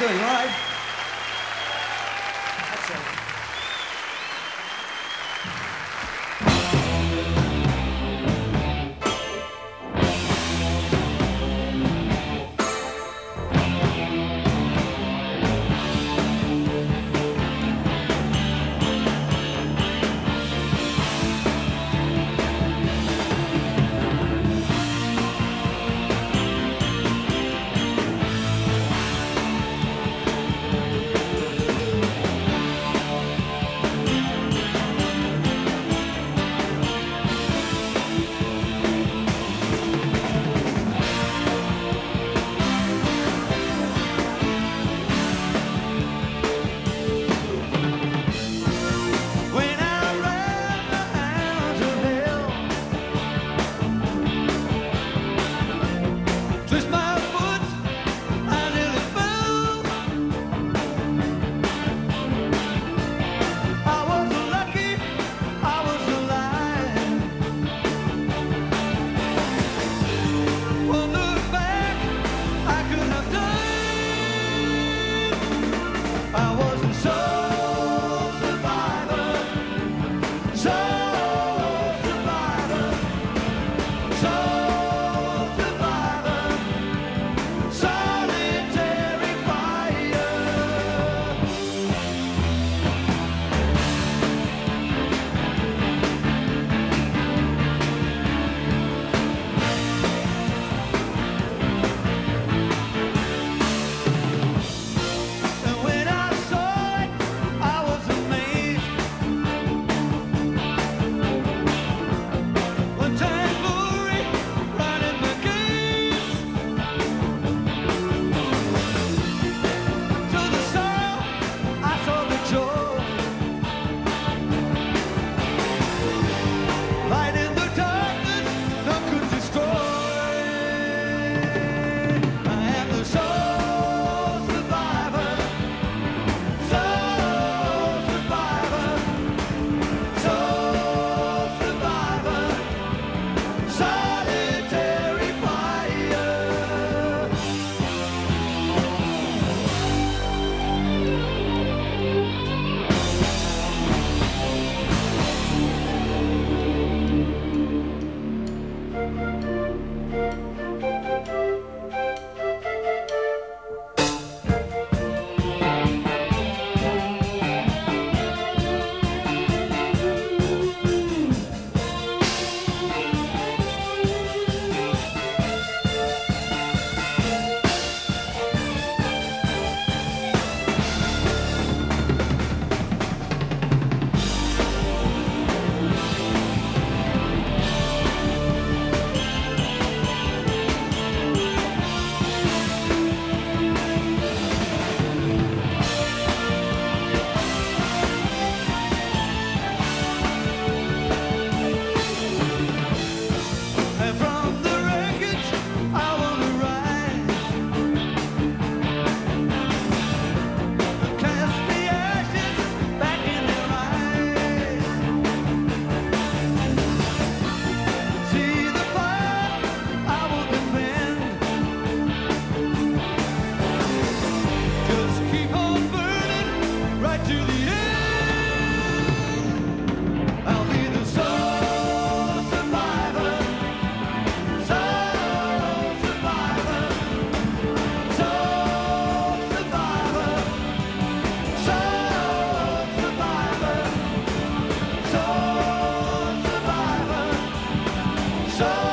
doing? Right. So